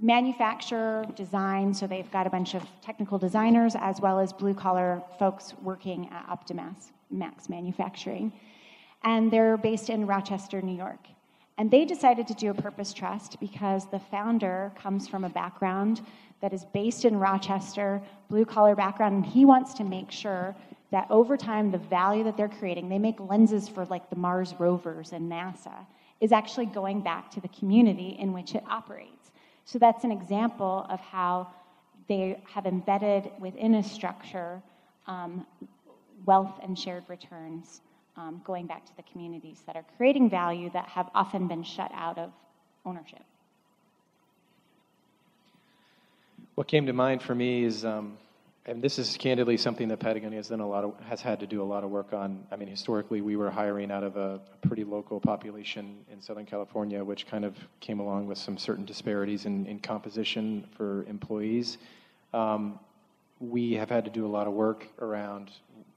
manufacture, design, so they've got a bunch of technical designers as well as blue collar folks working at Optimax Max Manufacturing. And they're based in Rochester, New York. And they decided to do a purpose trust because the founder comes from a background that is based in Rochester, blue collar background, and he wants to make sure that over time, the value that they're creating, they make lenses for like the Mars rovers and NASA, is actually going back to the community in which it operates. So that's an example of how they have embedded within a structure um, wealth and shared returns um, going back to the communities that are creating value that have often been shut out of ownership. What came to mind for me is um, and this is candidly something that Patagonia has done a lot of, has had to do a lot of work on. I mean, historically, we were hiring out of a, a pretty local population in Southern California, which kind of came along with some certain disparities in, in composition for employees. Um, we have had to do a lot of work around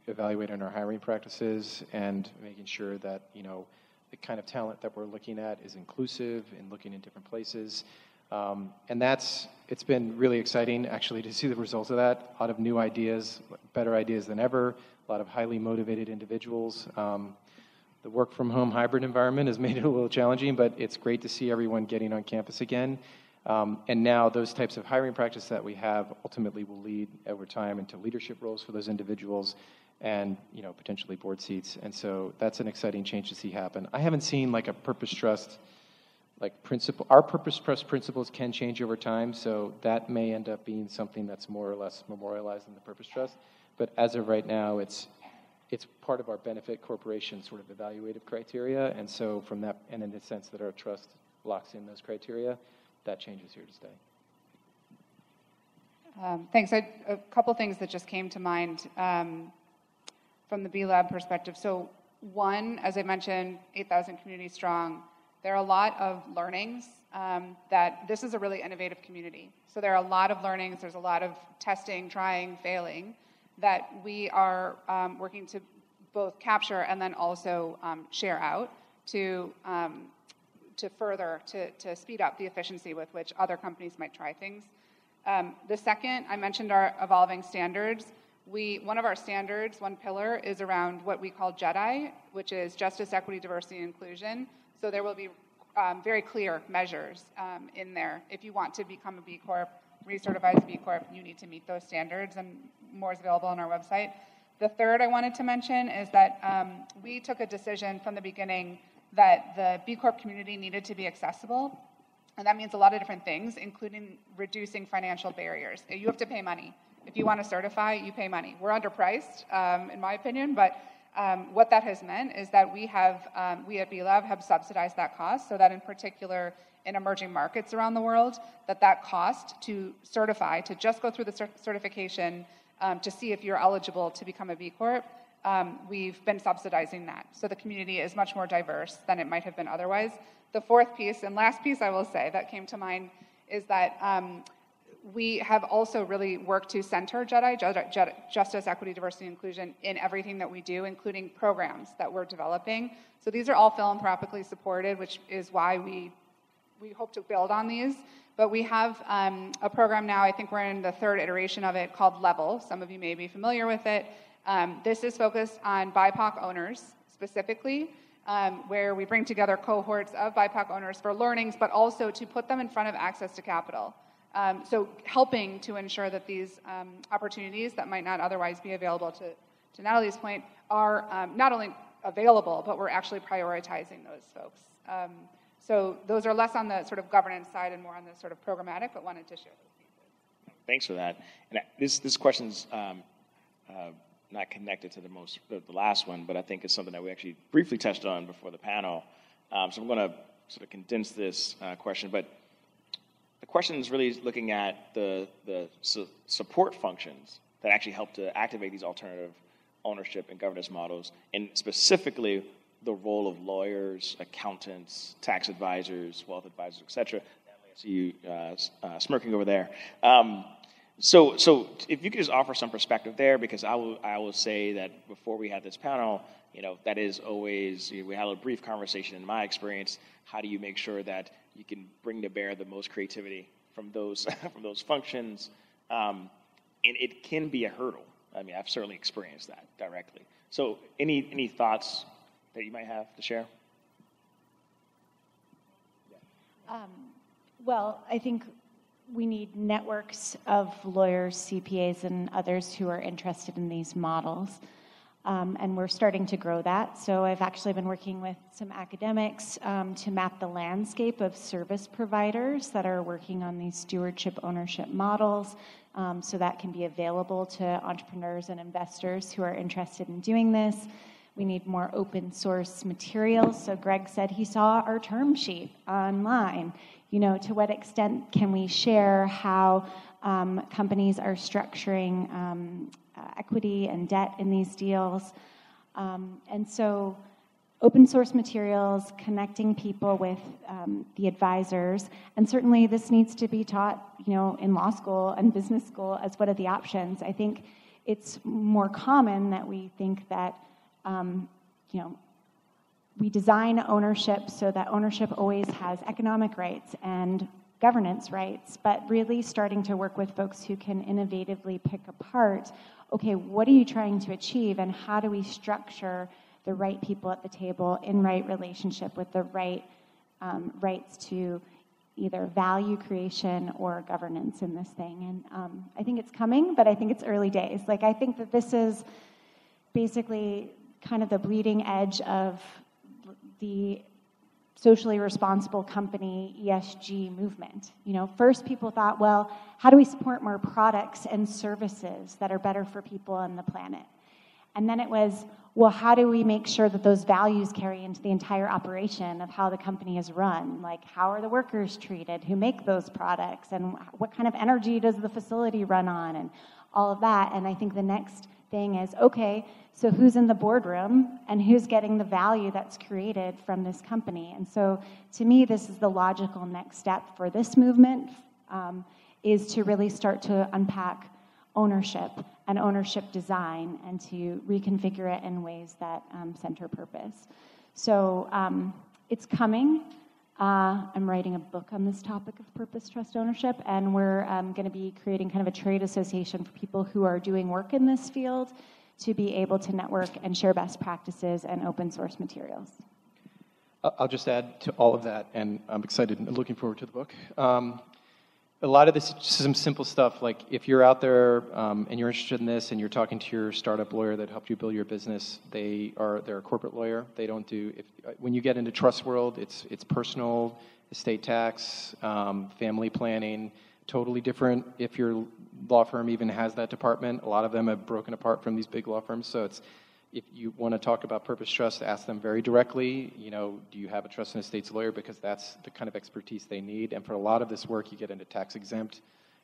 evaluating our hiring practices and making sure that you know the kind of talent that we're looking at is inclusive and looking in different places. Um, and that's, it's been really exciting actually to see the results of that. A lot of new ideas, better ideas than ever, a lot of highly motivated individuals. Um, the work from home hybrid environment has made it a little challenging, but it's great to see everyone getting on campus again. Um, and now those types of hiring practices that we have ultimately will lead over time into leadership roles for those individuals and you know potentially board seats. And so that's an exciting change to see happen. I haven't seen like a purpose trust like principle, our purpose trust principles can change over time, so that may end up being something that's more or less memorialized in the purpose trust. But as of right now, it's it's part of our benefit corporation sort of evaluative criteria, and so from that, and in the sense that our trust locks in those criteria, that changes here to stay. Um, thanks. I, a couple things that just came to mind um, from the B Lab perspective. So, one, as I mentioned, 8,000 community strong there are a lot of learnings um, that this is a really innovative community. So there are a lot of learnings, there's a lot of testing, trying, failing that we are um, working to both capture and then also um, share out to, um, to further, to, to speed up the efficiency with which other companies might try things. Um, the second, I mentioned our evolving standards. We, one of our standards, one pillar, is around what we call JEDI, which is justice, equity, diversity, and inclusion. So there will be um, very clear measures um, in there. If you want to become a B Corp, recertify as a B Corp, you need to meet those standards, and more is available on our website. The third I wanted to mention is that um, we took a decision from the beginning that the B Corp community needed to be accessible. And that means a lot of different things, including reducing financial barriers. You have to pay money. If you want to certify, you pay money. We're underpriced, um, in my opinion, but um, what that has meant is that we have, um, we at BLab have subsidized that cost so that in particular in emerging markets around the world, that that cost to certify, to just go through the cert- certification um, to see if you're eligible to become a B Corp, um, we've been subsidizing that. So the community is much more diverse than it might have been otherwise. The fourth piece and last piece I will say that came to mind is that um, we have also really worked to center JEDI, Justice, Equity, Diversity, Inclusion, in everything that we do, including programs that we're developing. So these are all philanthropically supported, which is why we, we hope to build on these. But we have um, a program now, I think we're in the third iteration of it, called Level. Some of you may be familiar with it. Um, this is focused on BIPOC owners specifically. Um, where we bring together cohorts of BIPOC owners for learnings, but also to put them in front of access to capital. Um, so helping to ensure that these um, opportunities that might not otherwise be available to, to Natalie's point are um, not only available, but we're actually prioritizing those folks. Um, so those are less on the sort of governance side and more on the sort of programmatic, but wanted to share those. Thanks for that. And this, this question's um, uh, not connected to the most the, the, last one, but I think it's something that we actually briefly touched on before the panel. Um, so I'm going to sort of condense this uh, question, but the question is really looking at the, the su- support functions that actually help to activate these alternative ownership and governance models, and specifically the role of lawyers, accountants, tax advisors, wealth advisors, et cetera. I see you uh, uh, smirking over there. Um, so, so if you could just offer some perspective there, because I will, I will say that before we had this panel, you know, that is always, you know, we had a brief conversation in my experience. How do you make sure that you can bring to bear the most creativity from those from those functions, um, and it can be a hurdle. I mean, I've certainly experienced that directly. So, any any thoughts that you might have to share? Um, well, I think we need networks of lawyers, CPAs, and others who are interested in these models. Um, and we're starting to grow that. So I've actually been working with some academics um, to map the landscape of service providers that are working on these stewardship ownership models. Um, so that can be available to entrepreneurs and investors who are interested in doing this. We need more open source materials. So Greg said he saw our term sheet online. You know, to what extent can we share how um, companies are structuring um, uh, equity and debt in these deals? Um, and so open source materials, connecting people with um, the advisors, and certainly this needs to be taught, you know, in law school and business school as what are the options. I think it's more common that we think that, um, you know, we design ownership so that ownership always has economic rights and governance rights, but really starting to work with folks who can innovatively pick apart okay, what are you trying to achieve, and how do we structure the right people at the table in right relationship with the right um, rights to either value creation or governance in this thing. And um, I think it's coming, but I think it's early days. Like, I think that this is basically kind of the bleeding edge of the socially responsible company ESG movement. You know, first people thought, well, how do we support more products and services that are better for people on the planet? And then it was, well, how do we make sure that those values carry into the entire operation of how the company is run? Like, how are the workers treated who make those products? And what kind of energy does the facility run on? And all of that. And I think the next thing is okay, so who's in the boardroom and who's getting the value that's created from this company? And so to me, this is the logical next step for this movement um, is to really start to unpack ownership and ownership design and to reconfigure it in ways that um, center purpose. So um, it's coming. Uh, I'm writing a book on this topic of purpose trust ownership, and we're um, going to be creating kind of a trade association for people who are doing work in this field to be able to network and share best practices and open source materials. I'll just add to all of that, and I'm excited and looking forward to the book. Um, a lot of this is some simple stuff like if you're out there um, and you're interested in this and you're talking to your startup lawyer that helped you build your business they are they're a corporate lawyer. They don't do if uh, when you get into trust world it's it's personal estate tax um, family planning totally different if your law firm even has that department. A lot of them have broken apart from these big law firms so it's if you want to talk about purpose trust, ask them very directly. You know, do you have a trust and estates lawyer? Because that's the kind of expertise they need. And for a lot of this work, you get into tax exempt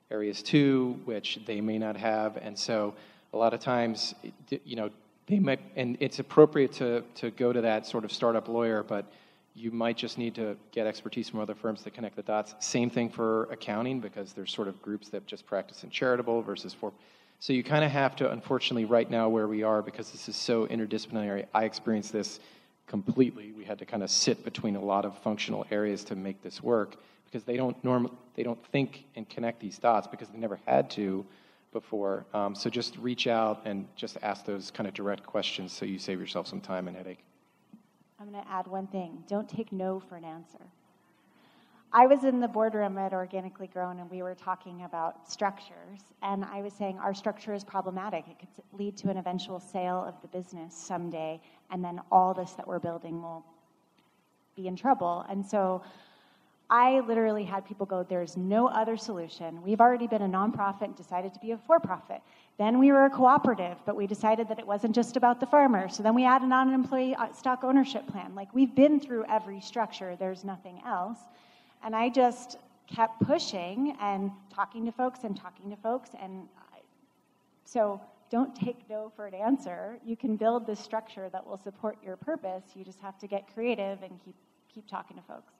areas too, which they may not have. And so a lot of times, you know, they might, and it's appropriate to, to go to that sort of startup lawyer, but you might just need to get expertise from other firms to connect the dots. Same thing for accounting, because there's sort of groups that just practice in charitable versus for so you kind of have to, unfortunately, right now where we are, because this is so interdisciplinary, I experienced this completely. We had to kind of sit between a lot of functional areas to make this work because they don't norm they don't think and connect these dots because they never had to before. Um, so just reach out and just ask those kind of direct questions so you save yourself some time and headache. I'm going to add one thing. Don't take no for an answer. I was in the boardroom at Organically Grown and we were talking about structures. And I was saying our structure is problematic. It could lead to an eventual sale of the business someday. And then all this that we're building will be in trouble. And so I literally had people go, There's no other solution. We've already been a nonprofit and decided to be a for profit. Then we were a cooperative, but we decided that it wasn't just about the farmer. So then we added on an employee uh, stock ownership plan. Like we've been through every structure, there's nothing else. And I just kept pushing and talking to folks and talking to folks. And I, so don't take no for an answer. You can build this structure that will support your purpose. You just have to get creative and keep, keep talking to folks.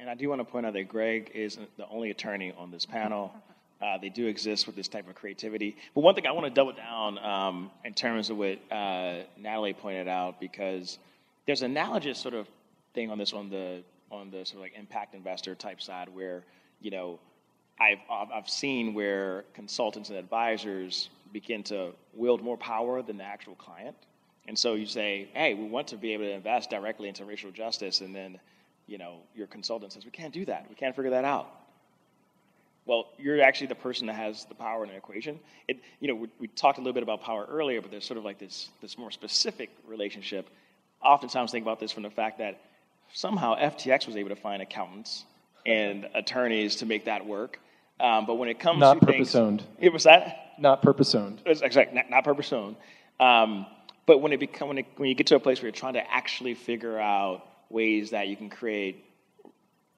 And I do want to point out that Greg is the only attorney on this panel. Uh, they do exist with this type of creativity. But one thing I want to double down um, in terms of what uh, Natalie pointed out, because there's an analogous sort of thing on this on the on the sort of like impact investor type side where, you know, I've, I've seen where consultants and advisors begin to wield more power than the actual client. And so you say, hey, we want to be able to invest directly into racial justice. And then, you know, your consultant says, we can't do that. We can't figure that out. Well, you're actually the person that has the power in an equation. It, you know, we, we talked a little bit about power earlier, but there's sort of like this, this more specific relationship. Oftentimes think about this from the fact that somehow FTX was able to find accountants and attorneys to make that work. Um, but when it comes not to purpose things, owned. It was that not purpose owned. Exactly, not, not purpose owned. Um, but when it become when, it, when you get to a place where you're trying to actually figure out ways that you can create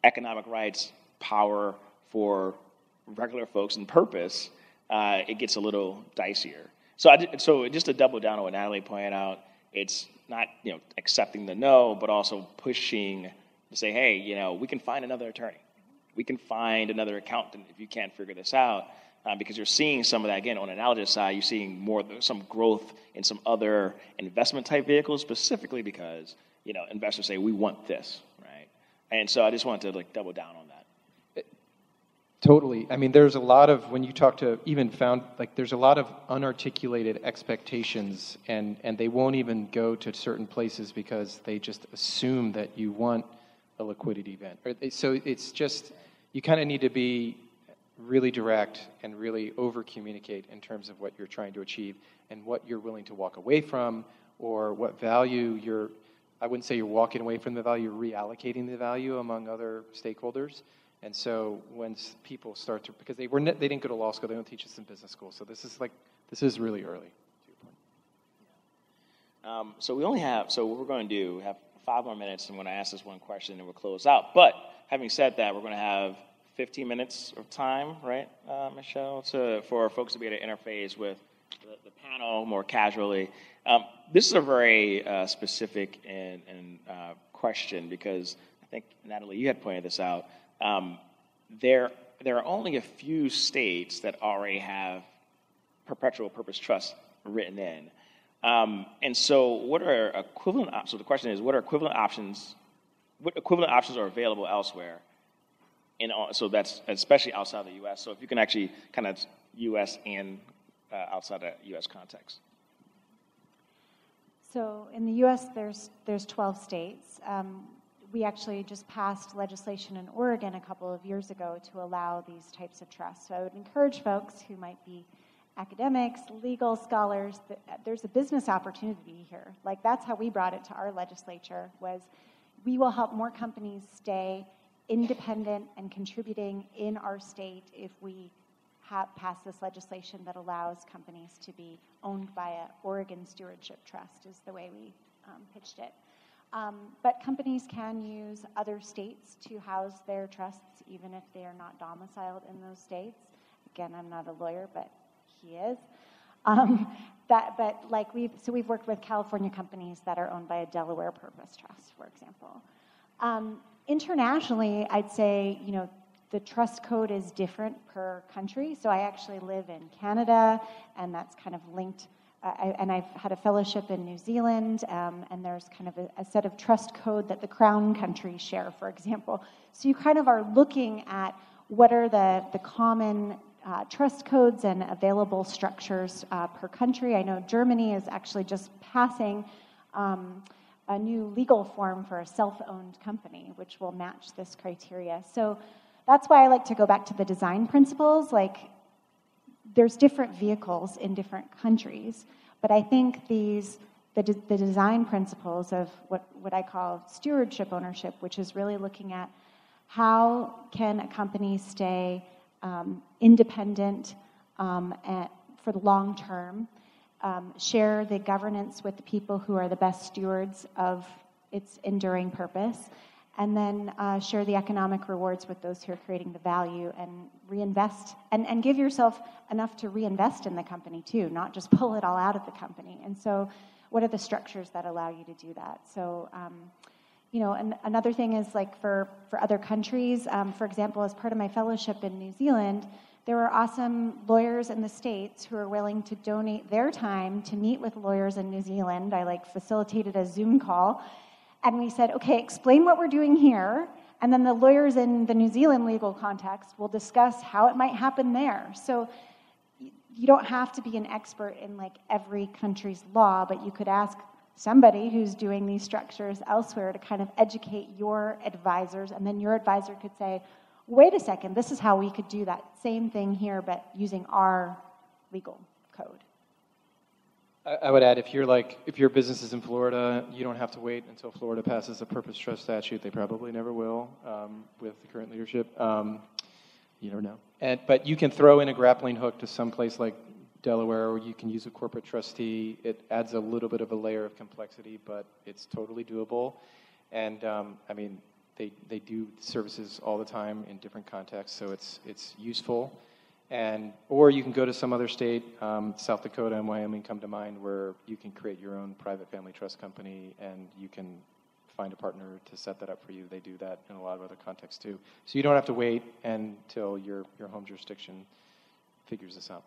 economic rights, power for regular folks, and purpose, uh, it gets a little dicier. So, I, so just to double down on what Natalie pointed out, it's not you know accepting the no, but also pushing to say, hey, you know, we can find another attorney, we can find another accountant if you can't figure this out. Uh, because you're seeing some of that again on an analogous side. You're seeing more some growth in some other investment type vehicles, specifically because you know investors say we want this, right? And so I just wanted to like double down on that. Totally. I mean, there's a lot of when you talk to even found like there's a lot of unarticulated expectations, and and they won't even go to certain places because they just assume that you want a liquidity event. So it's just you kind of need to be really direct and really over communicate in terms of what you're trying to achieve and what you're willing to walk away from or what value you're I wouldn't say you're walking away from the value, you're reallocating the value among other stakeholders. And so when people start to, because they were they didn't go to law school, they don't teach us in business school. So this is like this is really early. Um, so we only have so what we're going to do we have five more minutes. I'm going to ask this one question and we'll close out. But having said that, we're going to have 15 minutes of time, right, uh, Michelle, to, for folks to be able to interface with the, the panel more casually. Um, this is a very uh, specific and, and uh, question because I think, Natalie, you had pointed this out. Um, there, there are only a few states that already have perpetual purpose trust written in. Um, and so, what are equivalent options? So, the question is, what are equivalent options? What equivalent options are available elsewhere? in, so that's especially outside the U.S. So if you can actually kind of U.S. and uh, outside the U.S. context. So in the U.S., there's there's 12 states. Um, we actually just passed legislation in Oregon a couple of years ago to allow these types of trusts. So I would encourage folks who might be academics, legal scholars, there's a business opportunity here. Like that's how we brought it to our legislature was we will help more companies stay independent and contributing in our state if we pass this legislation that allows companies to be owned by an Oregon Stewardship Trust, is the way we um, pitched it. Um, but companies can use other states to house their trusts, even if they are not domiciled in those states. Again, I'm not a lawyer, but he is. Um, that, but like we've, so we've worked with California companies that are owned by a Delaware Purpose Trust, for example. Um, internationally, I'd say, you know, the trust code is different per country. So I actually live in Canada, and that's kind of linked. I, and I've had a fellowship in New Zealand, um, and there's kind of a, a, set of trust code that the crown countries share, for example. So you kind of are looking at what are the, the common uh, trust codes and available structures uh, per country. I know Germany is actually just passing. Um, a new legal form for a self owned company, which will match this criteria. So that's why I like to go back to the design principles. Like, there's different vehicles in different countries, but I think these the, de- the design principles of what, what I call stewardship ownership, which is really looking at how can a company stay um, independent um, at, for the long term, um, share the governance with the people who are the best stewards of its enduring purpose, and then uh, share the economic rewards with those who are creating the value and reinvest and, and give yourself enough to reinvest in the company too, not just pull it all out of the company. And so, what are the structures that allow you to do that? So, um, you know, and another thing is like for, for other countries, um, for example, as part of my fellowship in New Zealand, there are awesome lawyers in the States who are willing to donate their time to meet with lawyers in New Zealand. I like facilitated a Zoom call. And we said, okay, explain what we're doing here. And then the lawyers in the New Zealand legal context will discuss how it might happen there. So you don't have to be an expert in like every country's law, but you could ask somebody who's doing these structures elsewhere to kind of educate your advisors. And then your advisor could say, wait a second, this is how we could do that same thing here, but using our legal code. I would add if you're like if your business is in Florida, you don't have to wait until Florida passes a purpose trust statute. They probably never will um, with the current leadership. Um, you never know. And, but you can throw in a grappling hook to some place like Delaware, or you can use a corporate trustee. It adds a little bit of a layer of complexity, but it's totally doable. And um, I mean, they, they do services all the time in different contexts, so it's, it's useful. And, or you can go to some other state, um, South Dakota and Wyoming come to mind, where you can create your own private family trust company and you can find a partner to set that up for you. They do that in a lot of other contexts too. So you don't have to wait until your, your home jurisdiction figures this out.